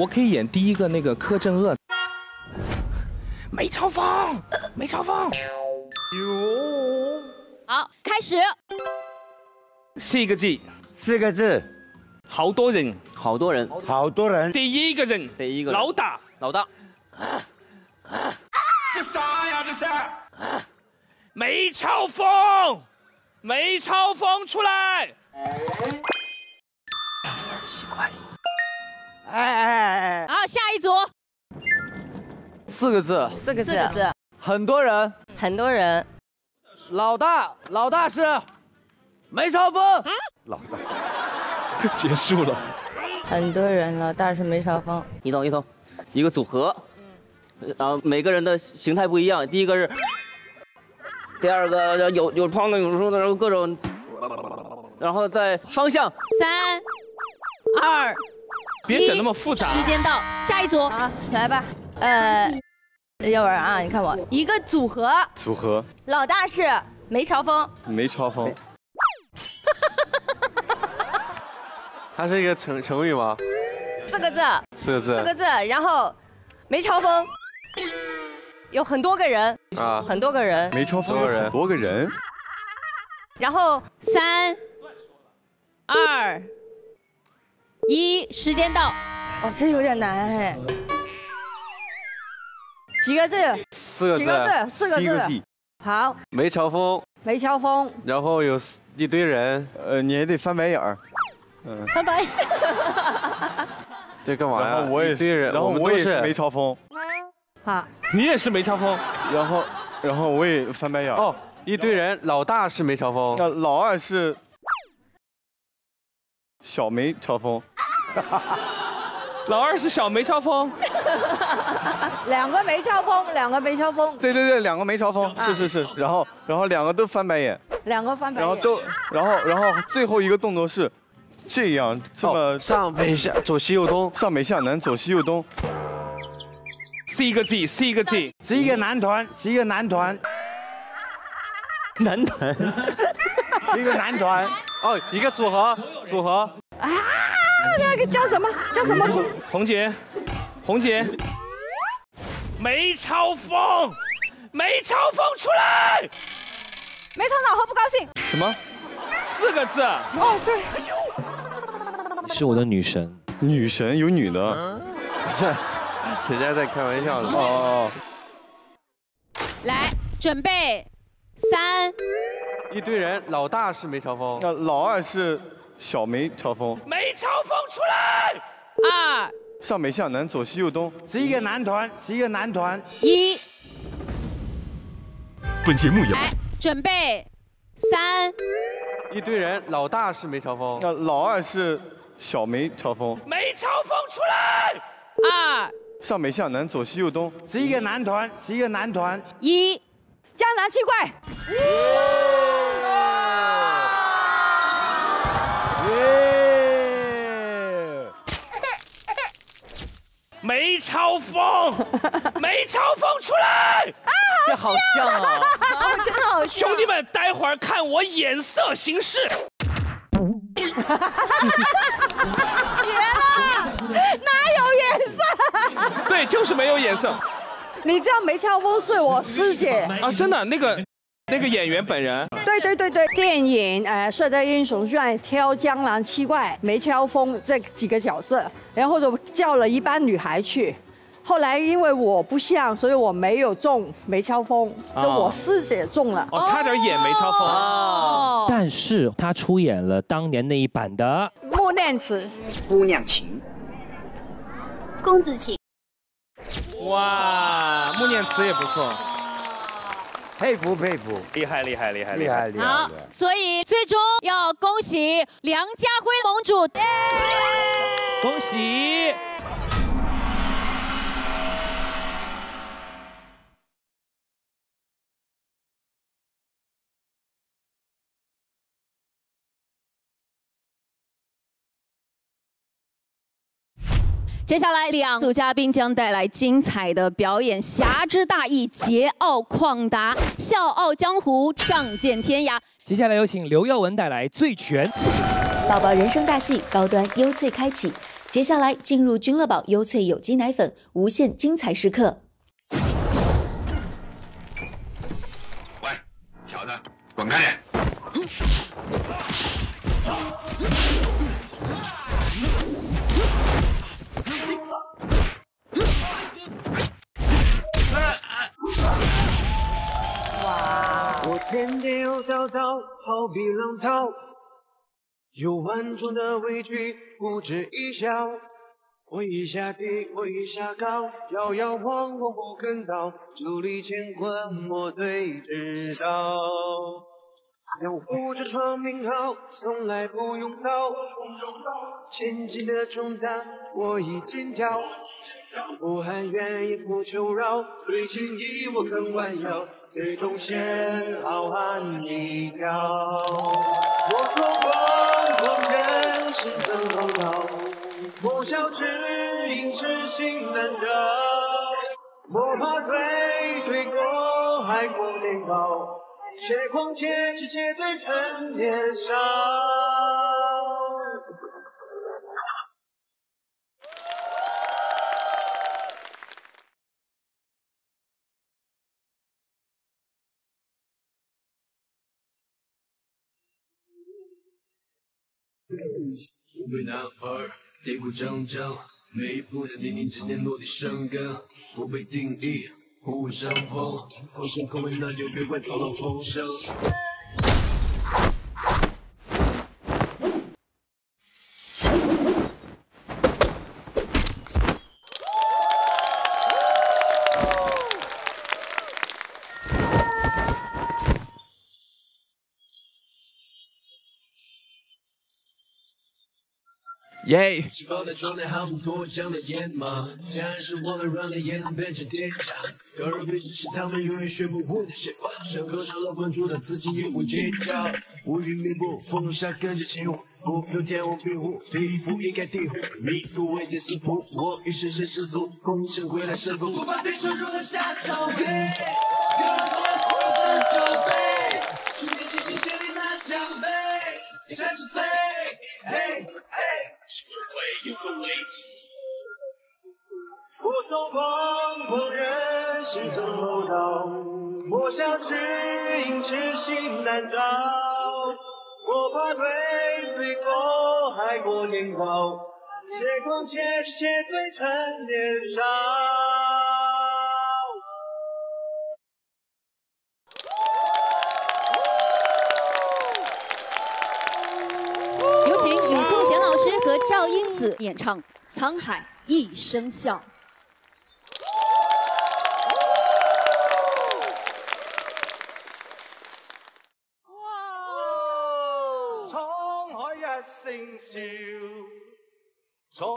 我可以演第一个那个柯镇恶。梅超风，梅超风，好，开始。四个字，四个字，好多人，好多人，好多人。第一个人，第一个人老大，老大，这啥呀？这是梅超风，梅超风出来。奇怪。哎哎下一组，四个字，四个字，四个字，很多人。很多人。老大，老大是梅超风。老大，结束了。很多人，老大是梅超风。一通一通，一个组合，然后每个人的形态不一样。第一个是，第二个有有胖的，有瘦的，然后各种，然后在方向三、二，别整那么复杂。时间到，下一组。好，来吧。呃，要不然啊，你看我一个组合，组合。老大是梅超风，梅超风，它是一个成成语吗？四个字，四个字。四个字，然后梅超风。有很多个人，啊，很多个人，梅超风有很多个人，然后三、二、一，时间到。哦，这有点难哎。几个字？四个几个字。四个字。好，梅超风，梅超风，然后有一堆人，呃，你也得翻白眼儿。拜拜。这干嘛呀？然后我也是，一堆人，然后我也是梅超风，好，你也是梅超风，然后然后我也翻白眼儿。哦，一堆人，老大是梅超风。那老二是小梅超风，老二是小梅超风，两个梅超风，两个梅超风，对对对，两个梅超风，是是是，然后然后两个都翻白眼，两个翻白眼。然后都，然后然后最后一个动作是这样这么哦上北下左西右东，上北下南左西右东，是一个 G，是一个 G，。是一个男团，是一个男团，男团，是一个男团。哦，一个组合，组合。那个叫什么？叫什么组？红姐，红姐，梅超风，梅超风出来，没头脑和不高兴。什么四个字。哦，对，是我的女神。女神有女的，不是，人家在开玩笑呢。哦哦来，准备，三、一堆人，老大是梅超风。那老二是小梅超风，梅超风出来，二、上北下南左西右东，是一个男团，是一个男团。一，本节目由，准备，三、一堆人，老大是梅超风。那老二是小梅超风，梅超风出来，二、上北下南左西右东，是一个男团，是一个男团。一，江南七怪。耶！梅超风，梅超风出来，这好像啊，哦，真的好笑。兄弟们，待会儿看我眼色行事。绝了，哪有眼色？对，就是没有眼色你知道梅超风是我师姐。啊！真的，那个那个演员本人，对对对对，电影呃《射雕英雄传》挑江南七怪、梅超风这几个角色，然后就叫了一班女孩去。后来因为我不像，所以我没有中梅超风，就我师姐中了。哦，差点演梅超风。哦，但是她出演了当年那一版的穆念慈，姑娘情，公子情，哇，穆念慈也不错，佩服佩服，厉害厉害厉害厉害厉害好。，所以最终要恭喜梁家辉盟主。恭喜。接下来两组嘉宾将带来精彩的表演，侠之大义，桀骜旷达，笑傲江湖，仗剑天涯。接下来有请刘耀文带来《醉拳》。宝宝人生大戏高端优萃开启，接下来进入君乐宝优萃有机奶粉无限精彩时刻。喂，小子，滚开点！天天又滔滔，好比浪涛，有万种的委屈，不止一笑。我一下低，我一下高，摇摇晃晃不肯倒，竹里乾坤我最知道。要扶着窗名号，从来不用刀，千斤的重担我已肩挑，不喊冤也不求饶，对情义我更弯腰，最终先好汉一条。我说风光人世怎厚道，莫笑知音痴心难找，莫怕醉醉过海过天高。谁况且痴且在趁年少。湖北男儿，跌过张张，每一步的泥泞之间落地生根，不被定义。虎生风，后生可畏那就别怪遭到风声。耶！气泡在窗内毫不脱缰的野马，竟然是我的软肋也能变成铁甲。高而卑只是他们永远学不会的写法，伤口上了关注的自己也会揭晓。乌云密布，风沙跟着起舞，不用天网庇护，皮肤应该地虎，迷途未见师傅，我已身先士卒，功成归来神功。不怕对手如何下手，背，有了所有虎子都背，数年前新千里拿奖杯，站出最，嘿嘿。我说风光人世怎厚道，莫笑知音痴心难找。我怕对醉过海过天高，谁况且是且醉趁年少。次演唱《》。沧海一声笑。